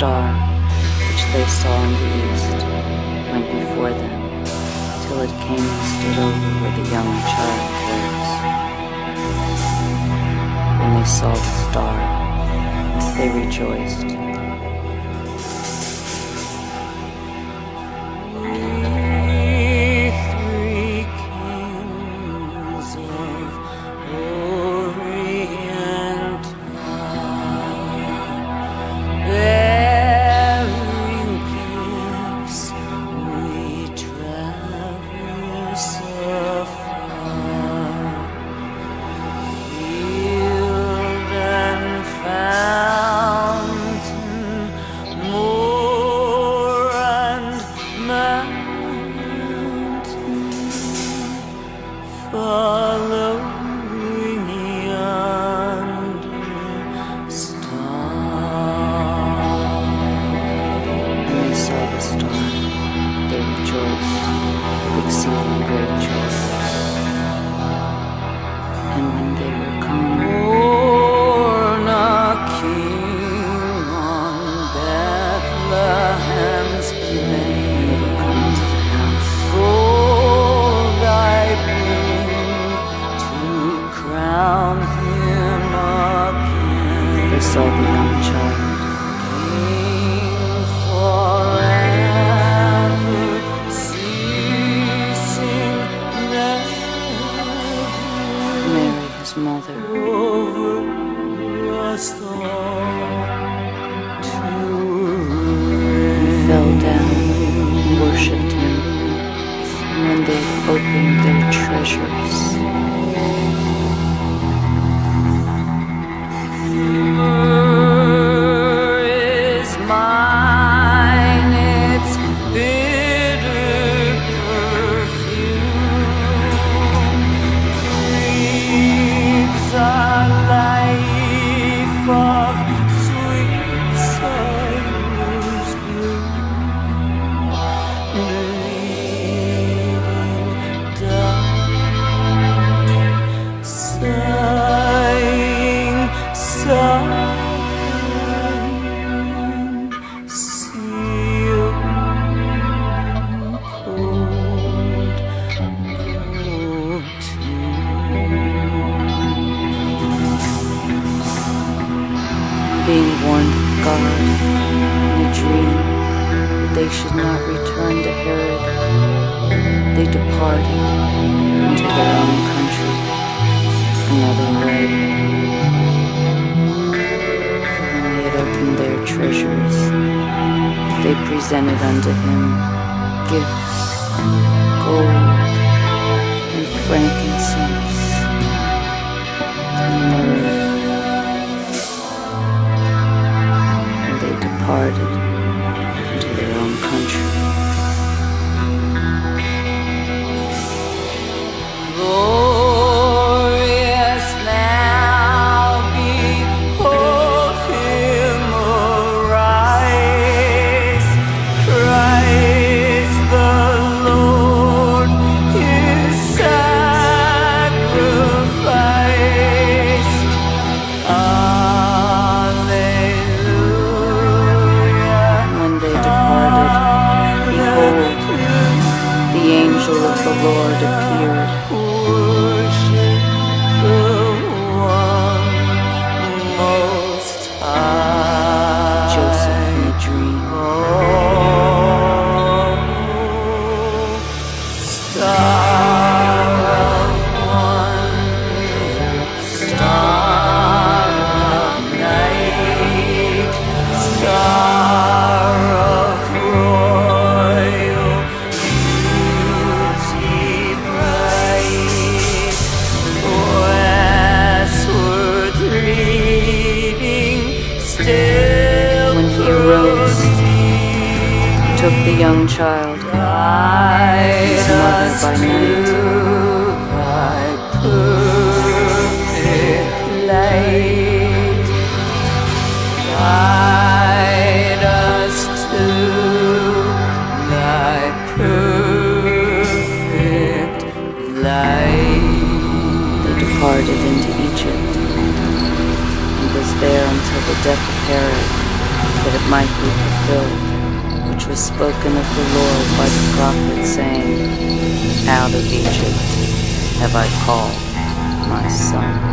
star, which they saw in the east, went before them, till it came and stood over where the young child was. When they saw the star, they rejoiced. Saw the young child. Mary his mother, fell down and worshipped him. And when they opened their treasures, being warned of God in a dream that they should not return to Herod, they departed into their own country another way. When they had opened their treasures, they presented unto him gifts, gold, and frankincense, and. Departed the young child, His mother by night. Light, guide us to thy perfect light. they departed into Egypt, and was there until the death of Herod, that it might be fulfilled, which was spoken of the Lord by the prophet, saying, Out of Egypt have I called my son.